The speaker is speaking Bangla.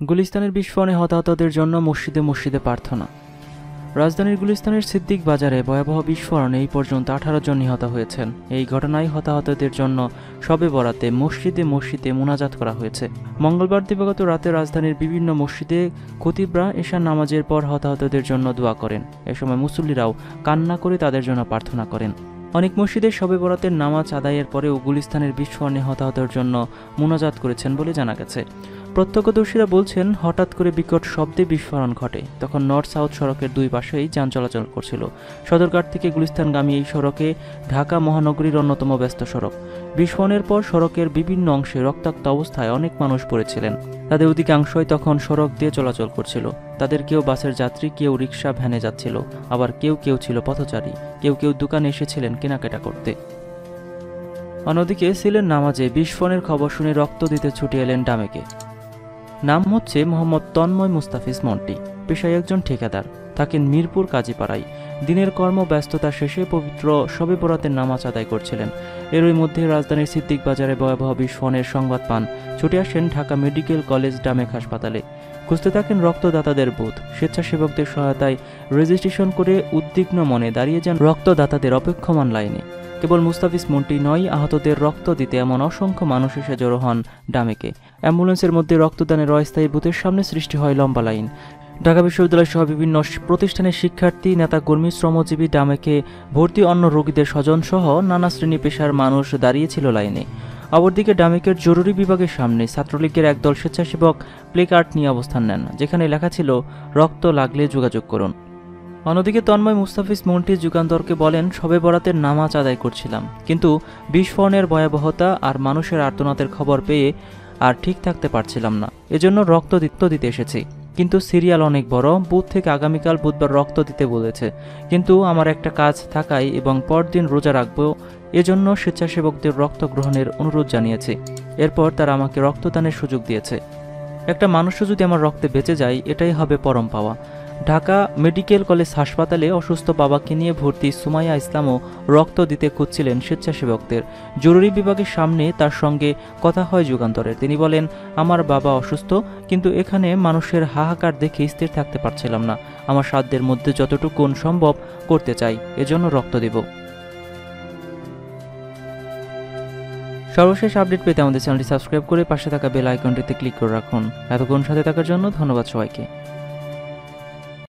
গুলিস্তানের বিস্ফোরণে হতাহতদের জন্য মসজিদে মসজিদে প্রার্থনা। রাজধানীর গুলিস্তানের সিদ্দিক বাজারে ভয়াবহ বিস্ফোরণে এই পর্যন্ত আঠারো জন নিহত হয়েছেন। এই ঘটনায় হতাহতদের জন্য সবে বরাতে মসজিদে মসজিদে মোনাজাত করা হয়েছে। মঙ্গলবার দিবাগত রাতে রাজধানীর বিভিন্ন মসজিদে খতিবরা এশার নামাজের পর হতাহতদের জন্য দোয়া করেন। এ সময় মুসল্লিরাও কান্না করে তাদের জন্য প্রার্থনা করেন। অনেক মসজিদে শবে বরাতের নামাজ আদায়ের পরেও গুলিস্তানের বিস্ফোরণে হতাহতের জন্য মোনাজাত করেছেন বলে জানা গেছে। প্রত্যক্ষদর্শীরা বলছেন, হঠাৎ করে বিকট শব্দে বিস্ফোরণ ঘটে। তখন নর্থ সাউথ সড়কের দুই পাশেই যান চলাচল করছিল। সদরঘাট থেকে গুলিস্তানগামী এই সড়কে ঢাকা মহানগরীর অন্যতম ব্যস্ত সড়ক। বিস্ফোরণের পর সড়কের বিভিন্ন অংশে রক্তাক্ত অবস্থায় অনেক মানুষ পড়েছিলেন। তাদের অধিকাংশই তখন সড়ক দিয়ে চলাচল করছিল। তাদের কেউ বাসের যাত্রী, কেউ রিক্সা ভ্যানে যাচ্ছিল। আবার কেউ কেউ ছিল পথচারী। কেউ কেউ দোকানে এসেছিলেন কেনাকাটা করতে। অন্যদিকে সিলেন নামাজে বিস্ফোরণের খবর শুনে রক্ত দিতে ছুটে এলেন ডামেকে। নাম হচ্ছে মোহাম্মদ তন্ময় মুস্তাফিজ মন্টি। পেশায় একজন ঠিকাদার। থাকেন মিরপুর কাজীপাড়ায়। দিনের কর্ম ব্যস্ততা শেষে পবিত্র শবে বরাতের নামাজ আদায় করছিলেন। এরই মধ্যে রাজধানীর সিদ্দিক বাজারে ভয়াবহ বিস্ফোরণের সংবাদ পান। ছুটে আসেন ঢাকা মেডিকেল কলেজ ডামেক হাসপাতালে। খুঁজতে থাকেন রক্তদাতাদের বুথ। স্বেচ্ছাসেবকদের সহায়তায় রেজিস্ট্রেশন করে উদ্বিগ্ন মনে দাঁড়িয়ে যান রক্তদাতাদের অপেক্ষমান লাইনে। কেবল মুস্তাফিজ মন্টি নয়, আহতদের রক্ত দিতে এমন অসংখ্য মানুষ এসে জড়ো হন ডামেকে। অ্যাম্বুলেন্সের মধ্যে রক্তদানের অস্থায়ী বুথের সামনে সৃষ্টি হয় লম্বা লাইন। ঢাকা বিশ্ববিদ্যালয় সহ বিভিন্ন প্রতিষ্ঠানের শিক্ষার্থী, নেতা, কর্মী, শ্রমজীবী ডামেকে ভর্তি অন্য রোগীদের স্বজন সহ নানা শ্রেণি পেশার মানুষ দাঁড়িয়েছিল লাইনে। অপরদিকে ডামেকের জরুরি বিভাগের সামনে ছাত্রলীগের একদল স্বেচ্ছাসেবক প্লেকার্ড নিয়ে অবস্থান নেন, যেখানে লেখা ছিল, রক্ত লাগলে যোগাযোগ করুন। অন্যদিকে তন্ময় মুস্তাফিজ মন্টি যুগান্তরকে বলেন সবে বরাতের নামাজ আদায় করছিলাম। কিন্তু বিস্ফোরণের ভয়াবহতা আর মানুষের আর্তনাদের খবর পেয়ে আর ঠিক থাকতে পারছিলাম না। এজন্য রক্ত দিতে এসেছি। কিন্তু সিরিয়াল অনেক বড় বুথ থেকে আগামীকাল বুধবার রক্ত দিতে বলেছে। কিন্তু আমার একটা কাজ থাকায় এবং পরদিন রোজা রাখব, এজন্য স্বেচ্ছাসেবকদের রক্ত গ্রহণের অনুরোধ জানিয়েছি। এরপর তারা আমাকে রক্তদানের সুযোগ দিয়েছে। একটা মানুষও যদি আমার রক্তে বেঁচে যায়, এটাই হবে পরম পাওয়া। ঢাকা মেডিকেল কলেজ হাসপাতালে অসুস্থ বাবাকে নিয়ে ভর্তি সুমাইয়া ইসলামও রক্ত দিতে খুঁজছিলেন স্বেচ্ছাসেবকদের। জরুরি বিভাগের সামনে তার সঙ্গে কথা হয় যুগান্তরের। তিনি বলেন, আমার বাবা অসুস্থ, কিন্তু এখানে মানুষের হাহাকার দেখে স্থির থাকতে পারছিলাম না। আমার সাধ্যের মধ্যে যতটুকু সম্ভব করতে চাই, এজন্য রক্ত দেব। সর্বশেষ আপডেট পেতে আমাদের চ্যানেলটি সাবস্ক্রাইব করে পাশে থাকা বেল আইকনটিতে ক্লিক করে রাখুন। এতক্ষণ সাথে থাকার জন্য ধন্যবাদ সবাইকে।